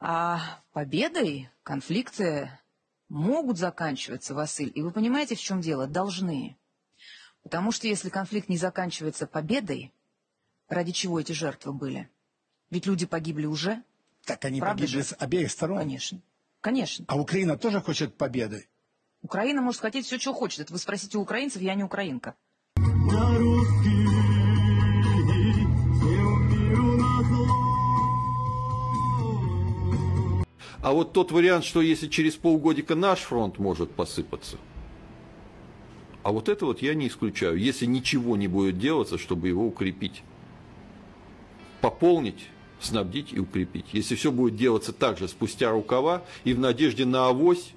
А победой конфликты могут заканчиваться, Василь. И вы понимаете, в чем дело? Должны. Потому что если конфликт не заканчивается победой, ради чего эти жертвы были? Ведь люди погибли уже. Так они Правда погибли же? с обеих сторон. Конечно. Конечно. А Украина тоже хочет победы. Украина может хотеть все, что хочет. Это вы спросите у украинцев, я не украинка. А вот тот вариант, что если через полгодика наш фронт может посыпаться, а вот это вот я не исключаю, если ничего не будет делаться, чтобы его укрепить. Пополнить, снабдить и укрепить. Если все будет делаться так же, спустя рукава и в надежде на авось,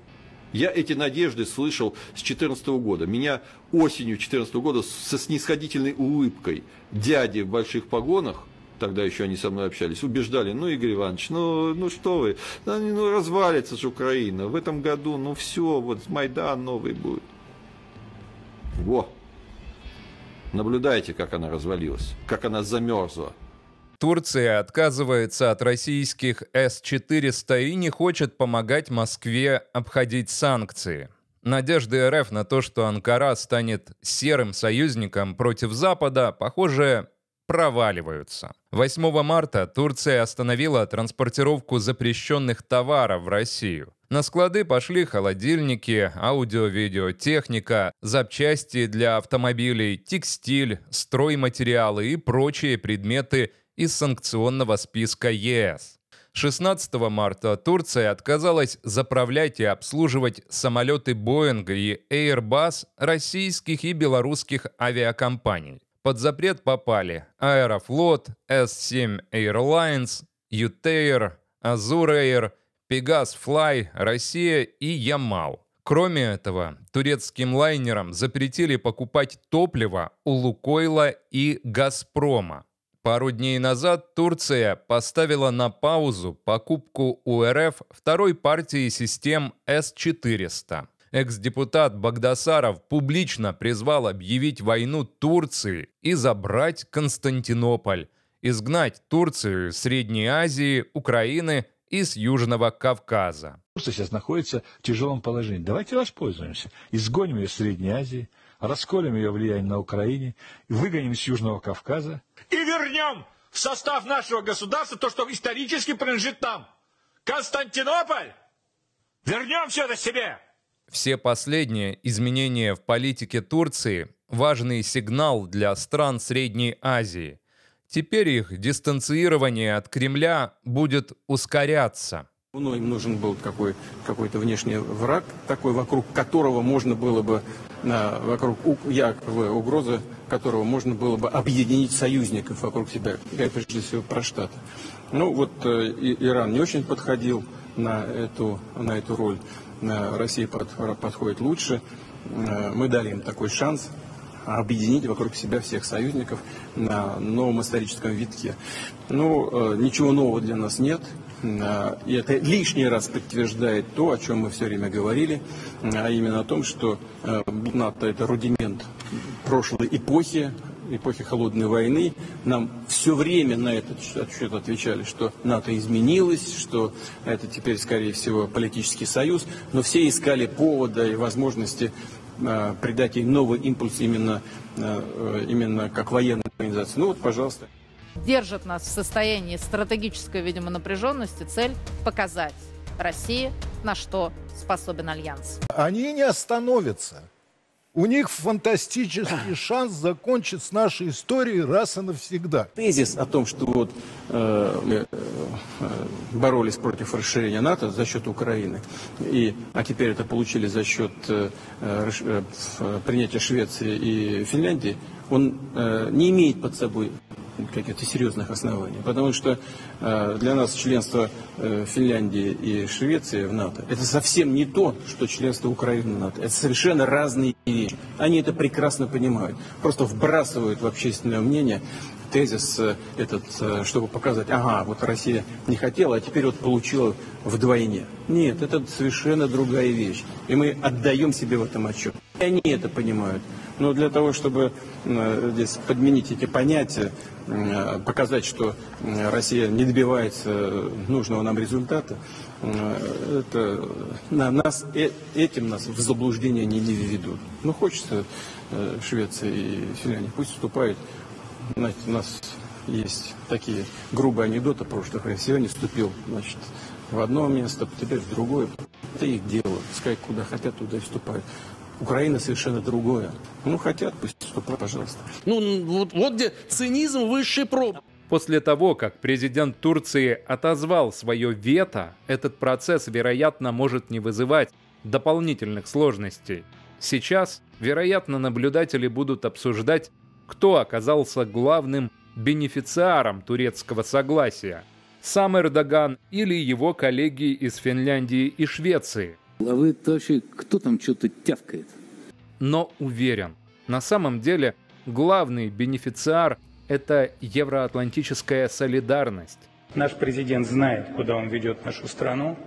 я эти надежды слышал с 2014 года. Меня осенью 2014 года со снисходительной улыбкой дяди в больших погонах, тогда еще они со мной общались, убеждали, ну, Игорь Иванович, ну, ну что вы, ну, ну развалится же Украина, в этом году, ну все, вот Майдан новый будет. Во! Наблюдайте, как она развалилась, как она замерзла. Турция отказывается от российских С-400 и не хочет помогать Москве обходить санкции. Надежды РФ на то, что Анкара станет серым союзником против Запада, похоже, проваливаются. 8 марта Турция остановила транспортировку запрещенных товаров в Россию. На склады пошли холодильники, аудио-видеотехника, запчасти для автомобилей, текстиль, стройматериалы и прочие предметы из санкционного списка ЕС. 16 марта Турция отказалась заправлять и обслуживать самолеты Boeing и Airbus российских и белорусских авиакомпаний. Под запрет попали Аэрофлот, S7 Airlines, Ютейр, Azur Air, Pegas Fly, Россия и Ямал. Кроме этого, турецким лайнерам запретили покупать топливо у Лукойла и Газпрома. Пару дней назад Турция поставила на паузу покупку у РФ второй партии систем С-400. Экс-депутат Багдасаров публично призвал объявить войну Турции и забрать Константинополь, изгнать Турцию из Средней Азии, Украины и с Южного Кавказа. Турция сейчас находится в тяжелом положении. Давайте воспользуемся. Изгоним ее из Средней Азии, расколем ее влияние на Украине, выгоним с Южного Кавказа. и вернем в состав нашего государства то, что исторически принадлежит нам. Константинополь! Вернем все это себе! Все последние изменения в политике Турции – важный сигнал для стран Средней Азии. Теперь их дистанцирование от Кремля будет ускоряться. Ну, им нужен был какой, какой-то внешний враг, такой, вокруг которого можно было бы, вокруг якобы угрозы которого можно было бы объединить союзников вокруг себя, я прежде всего про Штаты. Ну, вот э, Иран не очень подходил на эту, на эту роль. Э, Россия под- подходит лучше. Э, Мы дали им такой шанс объединить вокруг себя всех союзников на новом историческом витке. Ну, э, ничего нового для нас нет. И это лишний раз подтверждает то, о чем мы все время говорили, а именно о том, что НАТО это рудимент прошлой эпохи, эпохи холодной войны. Нам все время на этот счет отвечали, что НАТО изменилось, что это теперь, скорее всего, политический союз, но все искали повода и возможности э, придать ей новый импульс именно, э, э, именно как военной организации. Ну вот, пожалуйста. держит нас в состоянии стратегической, видимо, напряженности. Цель показать России, на что способен Альянс. Они не остановятся. У них фантастический шанс закончить с нашей историей раз и навсегда. Тезис о том, что вот э, э, боролись против расширения НАТО за счет Украины, и, а теперь это получили за счет э, э, принятия Швеции и Финляндии, он э, не имеет под собой каких-то серьезных оснований. Потому что э, для нас членство э, Финляндии и Швеции в НАТО это совсем не то, что членство Украины в НАТО. Это совершенно разные вещи. Они это прекрасно понимают. Просто вбрасывают в общественное мнение тезис э, этот, чтобы показать, ага, вот Россия не хотела, а теперь вот получила вдвойне. Нет, это совершенно другая вещь. И мы отдаем себе в этом отчет. И они это понимают. Но для того, чтобы э, здесь подменить эти понятия, э, показать, что э, Россия не добивается нужного нам результата, э, это на нас, э- этим нас в заблуждение не, не ведут. Ну, хочется э, Швеция и Финляндия, пусть вступают. Знаете, у нас есть такие грубые анекдоты прошлых. Я сегодня вступил, значит, в одно место, теперь в другое. Это их дело. Пускай куда хотят, туда и вступают. Украина совершенно другое. Ну, хотят, пусть вступают, пожалуйста. Ну, вот, вот где цинизм высшей проб. После того, как президент Турции отозвал свое вето, этот процесс, вероятно, может не вызывать дополнительных сложностей. Сейчас, вероятно, наблюдатели будут обсуждать, кто оказался главным бенефициаром турецкого согласия – сам Эрдоган или его коллеги из Финляндии и Швеции. А вы вообще, кто там что-то тявкает? Но уверен, на самом деле главный бенефициар – это евроатлантическая солидарность. Наш президент знает, куда он ведет нашу страну.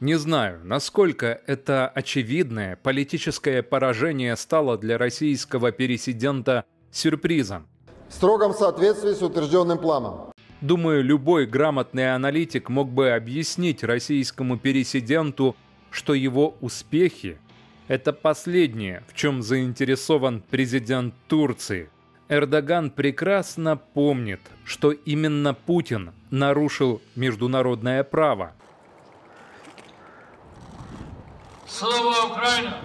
Не знаю, насколько это очевидное политическое поражение стало для российского пересидента сюрпризом. В строгом соответствии с утвержденным планом. Думаю, любой грамотный аналитик мог бы объяснить российскому пересиденту, что его успехи – это последнее, в чем заинтересован президент Турции. Эрдоган прекрасно помнит, что именно Путин нарушил международное право. Слава Украина!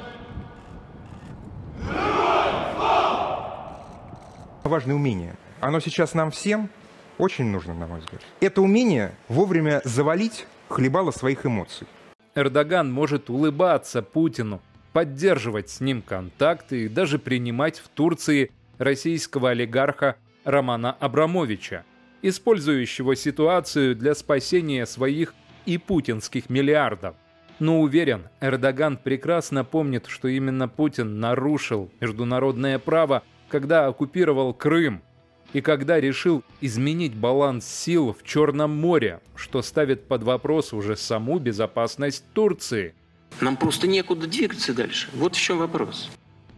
Важное умение. Оно сейчас нам всем очень нужно, на мой взгляд. Это умение вовремя завалить хлебало своих эмоций. Эрдоган может улыбаться Путину, поддерживать с ним контакты и даже принимать в Турции российского олигарха Романа Абрамовича, использующего ситуацию для спасения своих и путинских миллиардов. Но уверен, Эрдоган прекрасно помнит, что именно Путин нарушил международное право, когда оккупировал Крым – и когда решил изменить баланс сил в Черном море, что ставит под вопрос уже саму безопасность Турции. Нам просто некуда двигаться дальше. Вот в чем вопрос.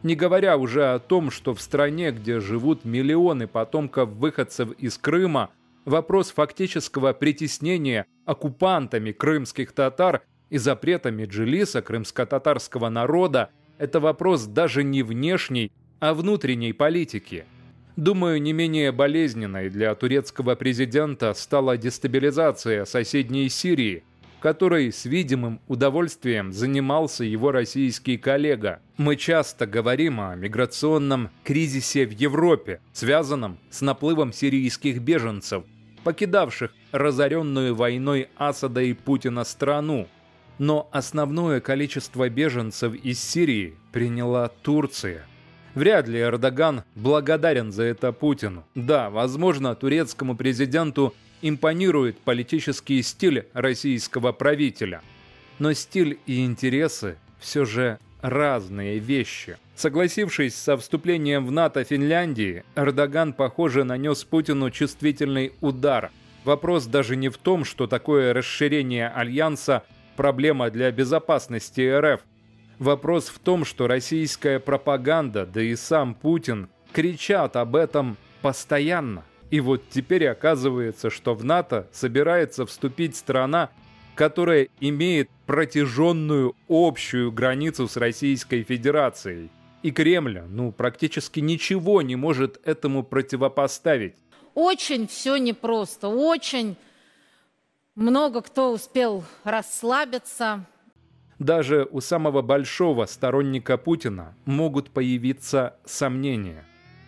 Не говоря уже о том, что в стране, где живут миллионы потомков выходцев из Крыма, вопрос фактического притеснения оккупантами крымских татар и запрета Меджлиса крымско-татарского народа – это вопрос даже не внешней, а внутренней политики – Думаю, не менее болезненной для турецкого президента стала дестабилизация соседней Сирии, которой с видимым удовольствием занимался его российский коллега. Мы часто говорим о миграционном кризисе в Европе, связанном с наплывом сирийских беженцев, покидавших разоренную войной Асада и Путина страну. Но основное количество беженцев из Сирии приняла Турция – Вряд ли Эрдоган благодарен за это Путину. Да, возможно, турецкому президенту импонирует политический стиль российского правителя. Но стиль и интересы все же разные вещи. Согласившись со вступлением в НАТО Финляндии, Эрдоган, похоже, нанес Путину чувствительный удар. Вопрос даже не в том, что такое расширение альянса – проблема для безопасности РФ – Вопрос в том, что российская пропаганда, да и сам Путин кричат об этом постоянно. И вот теперь оказывается, что в НАТО собирается вступить страна, которая имеет протяженную общую границу с Российской Федерацией. И Кремль, ну, практически ничего не может этому противопоставить. Очень все непросто, очень много кто успел расслабиться, даже у самого большого сторонника Путина могут появиться сомнения.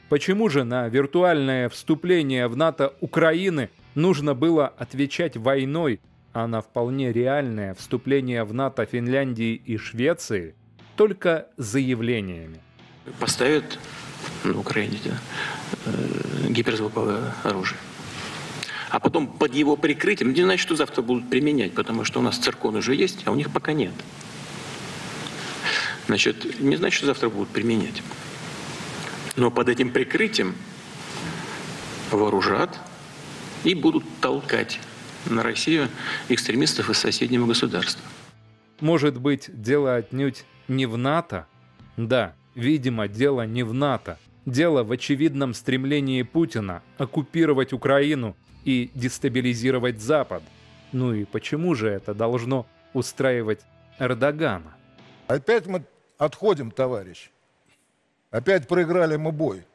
Почему же на виртуальное вступление в НАТО Украины нужно было отвечать войной, а на вполне реальное вступление в НАТО Финляндии и Швеции только заявлениями? Поставят на Украине да, э, гиперзвуковое оружие. А потом под его прикрытием, не значит, что завтра будут применять, потому что у нас циркон уже есть, а у них пока нет. Значит, не значит, что завтра будут применять. Но под этим прикрытием вооружат и будут толкать на Россию экстремистов из соседнего государства. Может быть, дело отнюдь не в НАТО? Да, Видимо, дело не в НАТО. Дело в очевидном стремлении Путина оккупировать Украину и дестабилизировать Запад. Ну и почему же это должно устраивать Эрдогана? Опять мы отходим, товарищ. Опять проиграли мы бой.